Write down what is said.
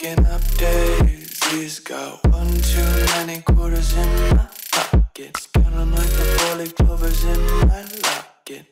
Stacking up daisies, got one too many quarters in my pockets. Counting like the four leaf clovers in my